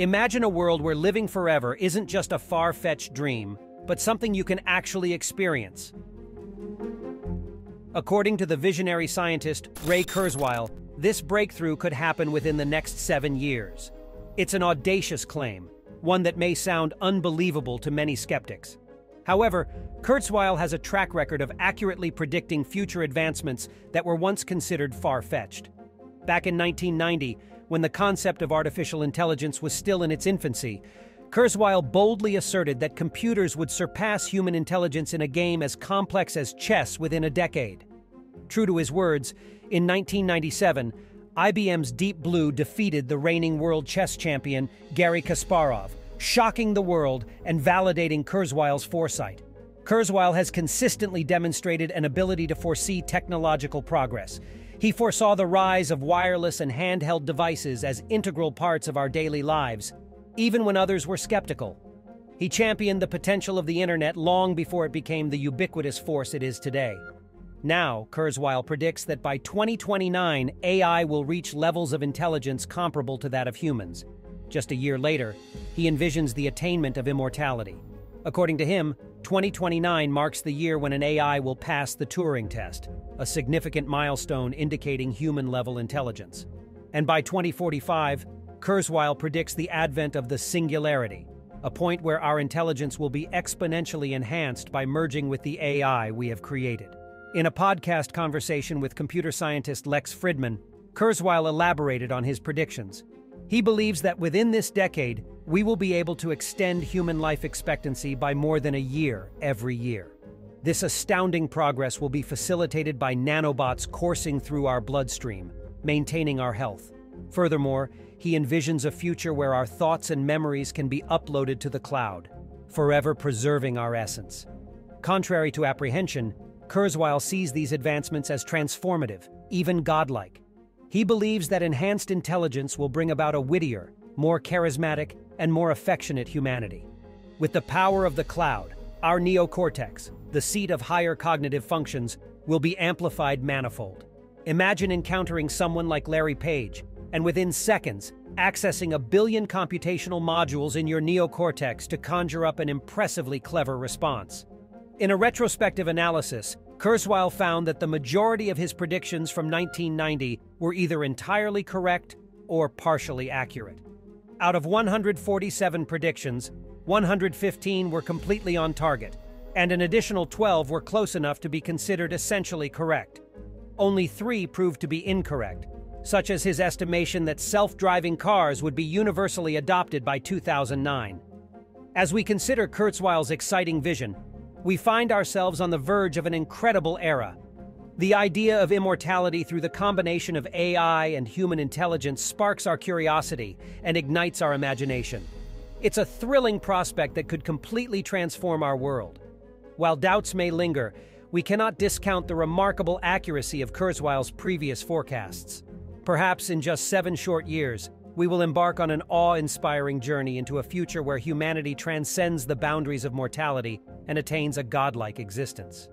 Imagine a world where living forever isn't just a far-fetched dream, but something you can actually experience. According to the visionary scientist Ray Kurzweil, this breakthrough could happen within the next seven years. It's an audacious claim, one that may sound unbelievable to many skeptics. However, Kurzweil has a track record of accurately predicting future advancements that were once considered far-fetched. Back in 1990, when the concept of artificial intelligence was still in its infancy, Kurzweil boldly asserted that computers would surpass human intelligence in a game as complex as chess within a decade. True to his words, in 1997, IBM's Deep Blue defeated the reigning world chess champion Garry Kasparov, shocking the world and validating Kurzweil's foresight. Kurzweil has consistently demonstrated an ability to foresee technological progress. He foresaw the rise of wireless and handheld devices as integral parts of our daily lives, even when others were skeptical. He championed the potential of the internet long before it became the ubiquitous force it is today. Now, Kurzweil predicts that by 2029, AI will reach levels of intelligence comparable to that of humans. Just a year later, he envisions the attainment of immortality. According to him, 2029 marks the year when an AI will pass the Turing test, a significant milestone indicating human-level intelligence. And by 2045, Kurzweil predicts the advent of the singularity, a point where our intelligence will be exponentially enhanced by merging with the AI we have created. In a podcast conversation with computer scientist Lex Fridman, Kurzweil elaborated on his predictions. He believes that within this decade, we will be able to extend human life expectancy by more than a year every year. This astounding progress will be facilitated by nanobots coursing through our bloodstream, maintaining our health. Furthermore, he envisions a future where our thoughts and memories can be uploaded to the cloud, forever preserving our essence. Contrary to apprehension, Kurzweil sees these advancements as transformative, even godlike. He believes that enhanced intelligence will bring about a wittier, more charismatic, and more affectionate humanity. With the power of the cloud, our neocortex, the seat of higher cognitive functions, will be amplified manifold. Imagine encountering someone like Larry Page, and within seconds, accessing a billion computational modules in your neocortex to conjure up an impressively clever response. In a retrospective analysis, Kurzweil found that the majority of his predictions from 1990 were either entirely correct or partially accurate. Out of 147 predictions, 115 were completely on target, and an additional 12 were close enough to be considered essentially correct. Only three proved to be incorrect, such as his estimation that self-driving cars would be universally adopted by 2009. As we consider Kurzweil's exciting vision, we find ourselves on the verge of an incredible era, the idea of immortality through the combination of AI and human intelligence sparks our curiosity and ignites our imagination. It's a thrilling prospect that could completely transform our world. While doubts may linger, we cannot discount the remarkable accuracy of Kurzweil's previous forecasts. Perhaps in just seven short years, we will embark on an awe-inspiring journey into a future where humanity transcends the boundaries of mortality and attains a godlike existence.